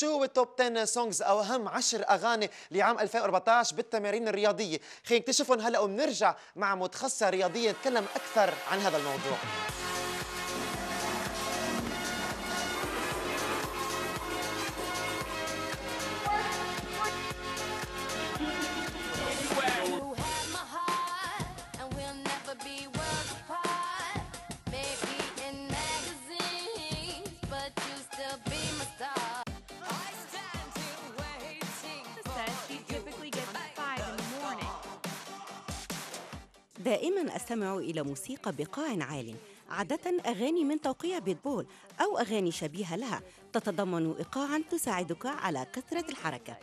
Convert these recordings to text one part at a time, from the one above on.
شو هو ال top 10 songs أو أهم 10 أغاني لعام 2014 بالتمارين الرياضية؟ خلينا نكتشفهم هلأ وبنرجع مع متخصصه رياضية نتكلم أكثر عن هذا الموضوع. دائما أستمع إلى موسيقى بقاع عال عادة أغاني من توقيع بيتبول أو أغاني شبيهة لها تتضمن إيقاعا تساعدك على كثرة الحركة.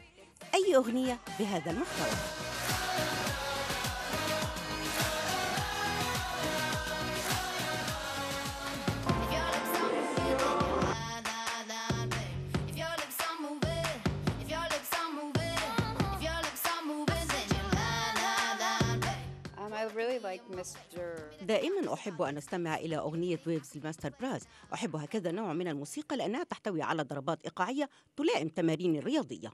أي أغنية بهذا المحتوى دائما أحب أن أستمع إلى أغنية ويفز الماستر براز أحب هكذا نوع من الموسيقى لأنها تحتوي على ضربات إيقاعية تلائم تمارين الرياضية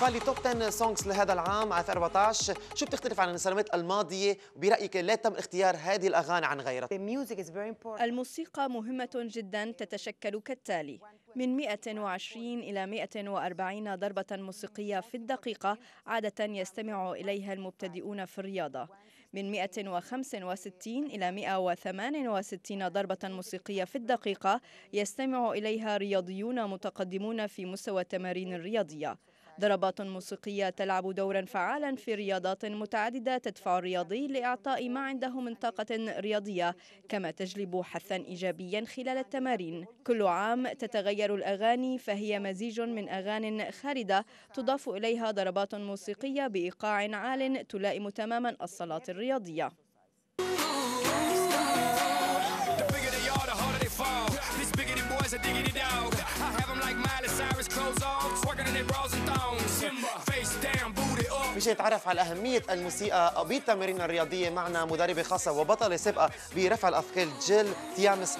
فال top 10 songs لهذا العام 2014 شو بتختلف عن السنوات الماضية؟ وبرايك ليه تم اختيار هذه الأغاني عن غيرها. الموسيقى مهمة جدا تتشكل كالتالي. من 120 إلى 140 ضربة موسيقية في الدقيقة عادة يستمع إليها المبتدئون في الرياضة. من 165 إلى 168 ضربة موسيقية في الدقيقة يستمع إليها رياضيون متقدمون في مستوى التمارين الرياضية. ضربات موسيقية تلعب دورا فعالا في رياضات متعددة تدفع الرياضي لإعطاء ما عنده من طاقة رياضية كما تجلب حثا إيجابيا خلال التمارين كل عام تتغير الأغاني فهي مزيج من أغاني خالدة تضاف إليها ضربات موسيقية بإيقاع عال تلائم تماما الصلاة الرياضية. This boys, a diggity dog. I have like Miley Cyrus, clothes off, مشان نتعرف على أهمية الموسيقى. بالتمارين الرياضية معنا مدربة خاصة وبطلة سابقة برفع الأثقال جيل تيامس.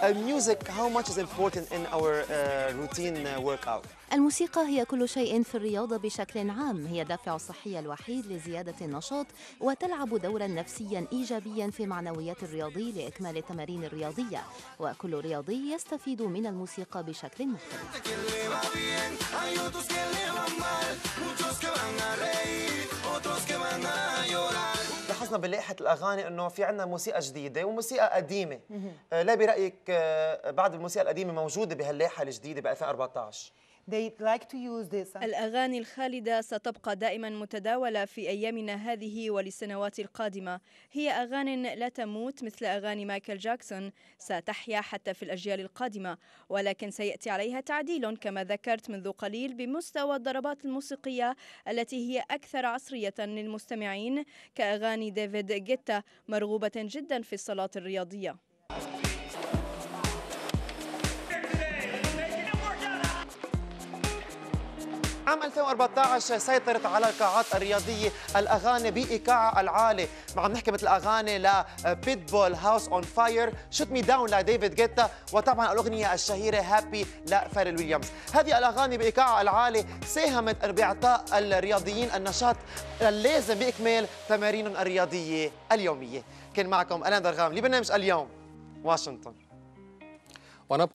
Music, how much is important in our uh, routine uh, workout? الموسيقى هي كل شيء في الرياضة بشكل عام. هي دافع الصحي الوحيد لزيادة النشاط وتلعب دورا نفسيا إيجابيا في معنويات الرياضي لإكمال التمارين الرياضية. وكل رياضي يستفيد من الموسيقى بشكل مختلف. لاحظنا بلائحة الأغاني أنه في عندنا موسيقى جديدة وموسيقى قديمة. آه، لا برأيك آه، بعض الموسيقى القديمة موجودة بهاللائحة الجديدة ب 2014 They like to use this. الأغاني الخالدة ستبقى دائما متداولة في أيامنا هذه وللسنوات القادمة. هي أغاني لا تموت مثل أغاني مايكل جاكسون. ستحيا حتى في الأجيال القادمة. ولكن سيأتي عليها تعديل كما ذكرت منذ قليل بمستوى الضربات الموسيقية التي هي أكثر عصرية للمستمعين كأغاني ديفيد جيتا مرغوبة جدا في الصلاة الرياضية. عام 2014 سيطرت على القاعات الرياضية الأغاني بإيقاع العالي. عم نحكي مثل أغاني لبيتبول house on fire shot me down لديفيد جيتا وطبعا الأغنية الشهيرة happy لفارل ويليامز هذه الأغاني بإيقاع العالي ساهمت بإعطاء الرياضيين النشاط اللازم بإكمال تمارينهم الرياضية اليومية. كان معكم ألان درغام لبرنامج اليوم واشنطن. ونبقى